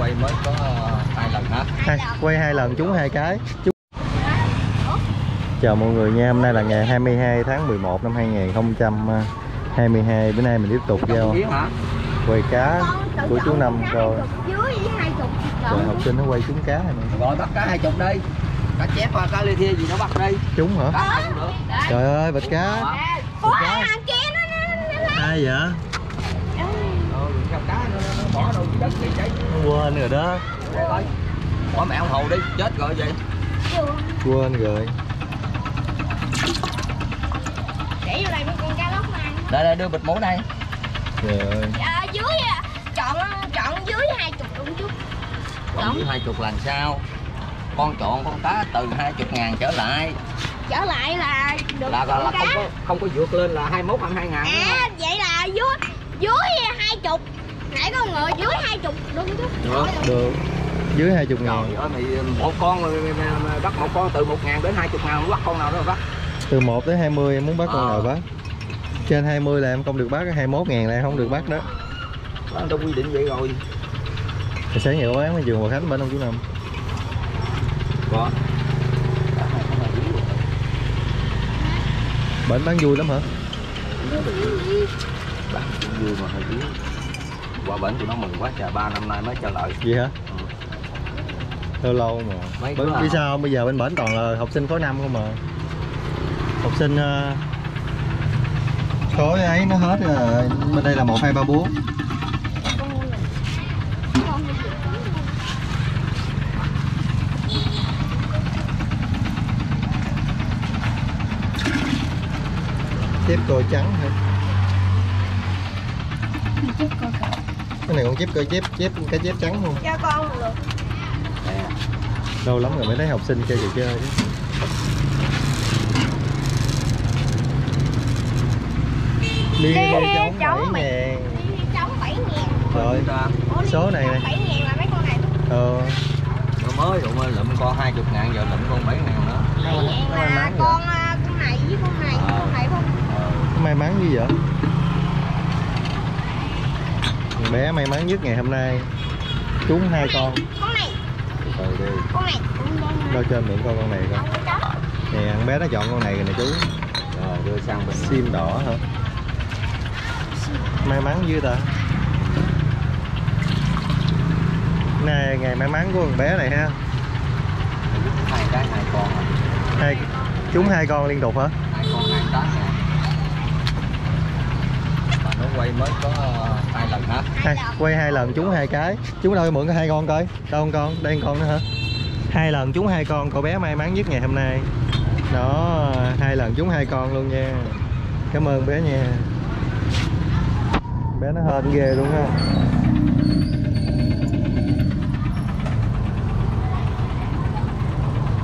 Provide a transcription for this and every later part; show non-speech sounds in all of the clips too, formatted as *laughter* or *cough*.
quay mới có hai lần hả? Hai, quay hai lần trúng hai cái. Trúng chào mọi người nha hôm nay là ngày 22 tháng 11 năm 2022 bữa nay mình tiếp tục hả? quay cá của chú Năm rồi. rồi học sinh nó quay trúng cá này rồi bắt cá hai chục đi. Cá chép hoặc cá lia thia gì nó bắt đi. Trúng hả? Cá trời ơi bịch cá. Ủa hàng kia nó nó nó lấy ai vậy ừ, theo cá nó, nó, nó đất vậy. Chạy quên rồi đó. Bỏ mẹ ông hầu đi chết rồi vậy. Quên rồi. Để vô đây mấy con cá lóc này. Đây đây đưa bịch muỗng này trời ơi à, dưới à, chọn chọn dưới hai chục đúng chút. Còn dưới hai chục lần sao? Con chọn con cá từ hai chục ngàn trở lại. Trở lại là được là, là, là không có không có vượt lên là 21 hoặc 2 ngàn đúng à vậy là dưới dưới hai chục nãy có người dưới hai chục đúng chút Được. được. Dưới hai chục Trời ngàn ơi mày một con bắt một con từ 1 ngàn đến 20 ngàn bắt con nào đó bắt? Từ 1 tới 20 em muốn bắt con Ờ. nào bắt? Trên 20 là em không được bắt 21 ngàn là em không được bắt đó. Đó đâu quy định vậy rồi. Thì sáng có bán ở trường Hòa Khánh bên ông chú Năm. Có Bển bán vui lắm hả? bán vui mà hơi yếu qua bển tụi nó mừng quá trời ba năm nay mới trở lại Vậy hả? Lâu lâu mà Mấy bữa Biết à. sao không? Bây giờ bên bển toàn là học sinh khối 5 không mà Học sinh uh, Khối ấy nó hết rồi Bên đây là 1, 2, 3, 4 Chép cờ trắng hả? Cái này con chép cơ chép chép cái chép trắng luôn. Cho con được nè lâu lắm rồi mới thấy học sinh chơi trò chơi chứ. Bảy bảy- ngàn. Đi trống bảy ngàn. Rồi. Đi Số này nè. bảy ngàn là mấy con này? Ờ. Nó mới rồi mới lụm con 20 ngàn giờ lụm con 7 ngàn nữa. Bảy ngàn là con à, con này với con này con này không? May mắn như vậy Bé may mắn nhất ngày hôm nay. Trúng hai con. Con này. Rồi đi. Con này. Con đâu cho mượn con con này coi con nè thằng bé nó chọn con này rồi nè chú. Rồi đưa sang bên sim đỏ hả? May mắn dữ ta. Này ngày may mắn của thằng bé này ha. Hai cái hai con hai trúng hai con liên tục hả hai con hai tám ngàn mà nó quay mới có hai lần hả hai, quay hai lần trúng hai cái. Trúng đâu mượn có hai con coi. Đâu con con? Đây con nữa hả? Hai lần trúng hai con cậu bé may mắn nhất ngày hôm nay. Đó hai lần trúng hai con luôn nha. Cảm ơn bé nha. Bé nó hên ghê luôn ha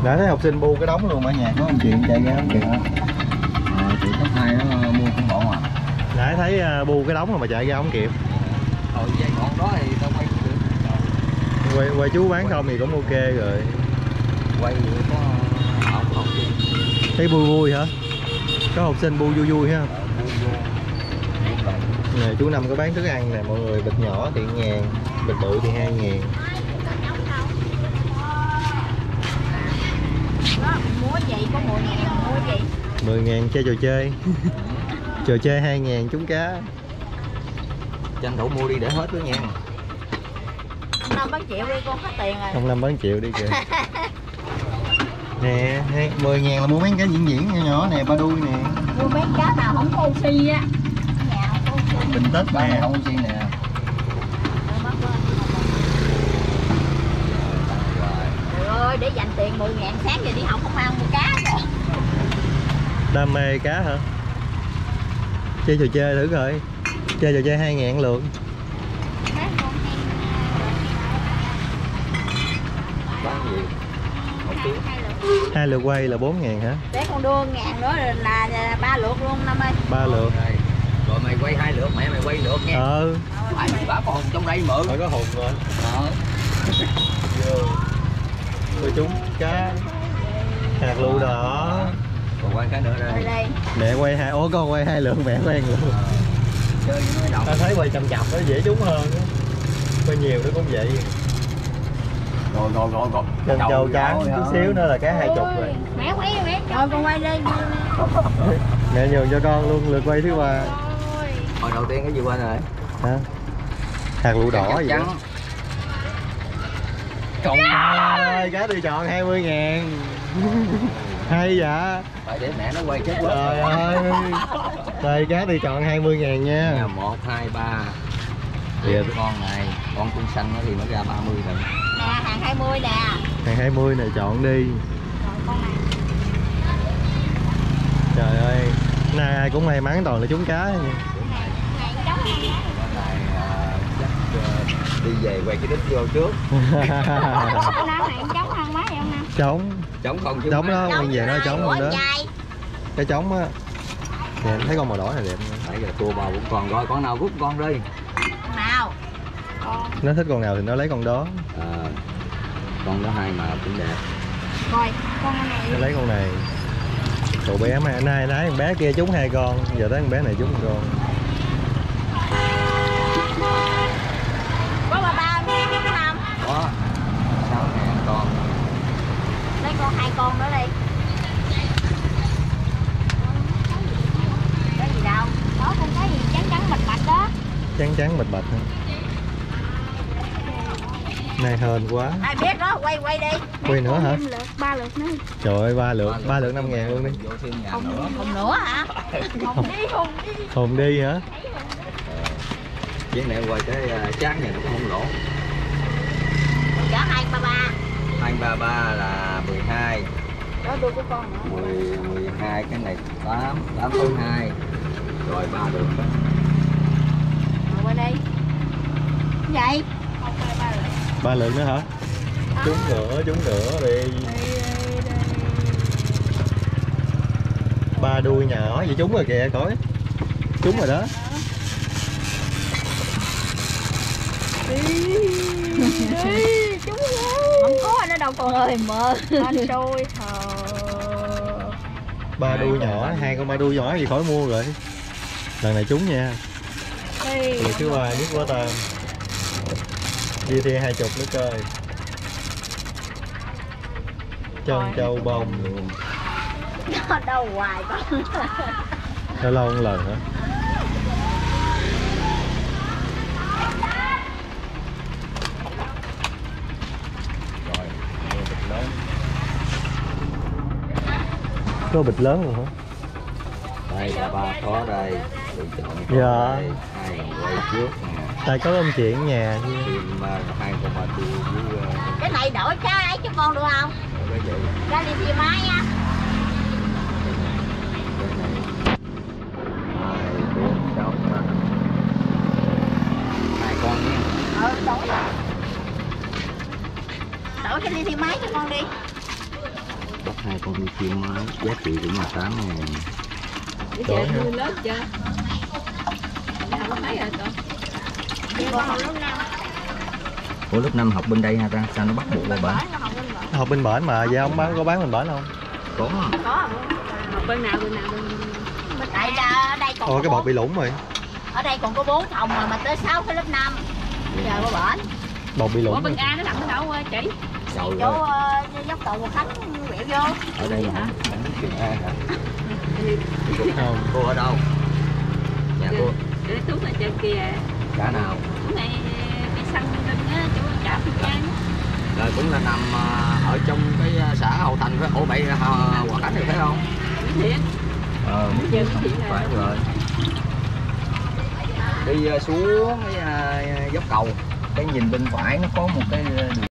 đã thấy học sinh bu cái đống luôn ở nhà có ông chuyện chạy ra không kìa? À, chị cấp hai nó mua con bọn à đã thấy à, bu cái đống rồi mà chạy ra không kịp rồi dây ngọn đó thì tao quay được. Quay, quay chú bán không thì cũng ok rồi. Quay có học học đi thấy vui vui hả? Có học sinh bu vui vui ha. Ờ, nè chú năm có bán thức ăn nè mọi người bịch nhỏ thì ngàn bịch bự thì hai ngàn. Gì có mười ngàn mua gì? 10 ngàn chơi trò chơi. *laughs* Trò chơi hai ngàn trúng cá tranh thủ mua đi để hết đó nha. Năm bán triệu đi con hết tiền rồi. Không năm bán triệu đi kìa. *laughs* Nè hai- 10 ngàn là mua mấy cái diễn diễn nhỏ nhỏ nè ba đuôi nè. Mua mấy cá nào không có oxy á. Nhà không có oxy. Bình tết nè không chi nè. Ơi, để dành tiền 10 ngàn sáng giờ đi học không ăn mua cá rồi. đam mê cá hả? Chơi trò chơi thử coi chơi trò chơi hai ngàn lượt. Bán gì một hai lượt quay là 4 ngàn hả? Để con đưa ngàn nữa là, là ba lượt luôn năm ơi. ba lượt. Rồi mày quay hai lượt mẹ mày quay lượt nha. Ờ. Phải mày bả còn trong đây mượn? Phải có hồn rồi. Ờ. Tôi trúng cá hạt lựu đỏ. Còn quay cái nữa Rồi đây mẹ quay hai ủa con quay hai lượt mẹ quen luôn Ờ. chơi với đồng ta thấy quay chậm chậm nó dễ trúng hơn quay nhiều nó cũng vậy. Rồi rồi rồi rồi. Chân trâu trắng chút xíu nữa là cá hai chục rồi. Mẹ quay mẹ rồi con quay đi. *laughs* mẹ nhường cho con luôn lượt quay thứ ba. Hồi đầu tiên cái gì quên rồi? Hả? Hạt lựu đỏ gì đó. Trắng Trời Ôi, cá tôi chọn 20 ngàn *laughs* hay dạ phải để mẹ nó quay chết quá trời ơi đây cá tôi chọn 20 ngàn nha một hai ba Dạ. con này con cung xanh nó thì nó ra 30 rồi nè hàng 20 nè hàng 20 này chọn đi rồi con này trời ơi nay ai cũng may mắn toàn là trúng cá nha à, à, đi về quay cái đít vô trước trống trống không chứ. Trống đó nguyên về nó trống luôn đó. cái trống á. Đẹp thấy con màu đỏ này đẹp. Nãy giờ tua bao cũng còn rồi con nào rút con đi. Nào? Con nó thích con nào thì nó lấy con đó. À, con đó hai mà cũng đẹp. Coi con này. Nó lấy con này. Cậu bé mà nay nãy con bé kia trúng hai con giờ tới con bé này trúng một con có ba ba không có sáu ngàn con lấy con hai con nữa đi cái gì đâu đó con cái gì trắng trắng bạch bạch đó trắng trắng bạch bạch ha. nay hên quá. Ai biết đó quay quay đi. Quay nữa hả? Lượt ba lượt nữa. Trời ơi ba lượt ba lượt năm ngàn luôn đi. Vô thêm ngàn không nữa không nữa hả? Không đi không đi. Hồn đi hả? Chuyến này quay cái à, chán này nó cũng không lỗ. Chở hai ba ba. Hai ba ba là 12 đó đuôi của con nữa 10 12 cái này 8 8 tới 2 rồi ba đường đó rồi qua đi vậy ba lượt nữa hả? Trúng nữa trúng nữa đi. Ba đuôi nhỏ vậy trúng rồi kìa coi. Trúng rồi đó. Không có anh ở đâu con ơi mơ. Anh xui thờ. Ba đuôi nhỏ hai con ba đuôi nhỏ gì khỏi mua rồi. Lần này trúng nha. Lượt thứ ba nhất quá tam đi thi hai chục nữa coi chân châu bông. Nó đâu hoài con lâu lâu một lần hả? Rồi mua bịch lớn có bịch lớn luôn hả? Đây là ba khó đây. Lựa chọn Dạ. đây. Hai quay trước nè tại có ông chuyện ở nhà cái này đổi cái ấy cho con được không cái đi thì máy nha hai bốn sáu ba hai con nhé ờ đổi đổi cái đi thì máy cho con đi bắt hai con đi chim máy giá trị cũng là tám ngàn đổi hả? lớn chưa? Không thấy rồi con. Đi con học lúc nào Ủa lớp 5 học bên đây hả ta? Sao nó bắt buộc là bển? nó học bên bển bên mà giờ ông bán có bán bên bển không Có có Học bên nào bên nào bên bên tại ra ở đây còn ôi cái bọt bị lủng rồi ở đây còn có bốn phòng mà mà tới 6 tới lớp 5 giờ có bển bọt bị Ủa lủng bên rồi. A nó nằm ở đâu ờ, chị? Trời chỗ ờ, dốc cầu Hòa Khánh quẹo vô ở đây hả? A hả? không Cô ở đâu? Nhà cô Để tuốt ở trên kia. Cả nào? Này cái sân bên á, chỗ chợ Phước Giang. Rồi cũng là nằm à, ở trong cái à, xã Hậu Thành phải là à, Hòa Khánh này phải không? Thiện. Ờ, Nguyễn Thiện phải rồi Đi xuống cái dốc cầu cái nhìn bên phải nó có một cái đường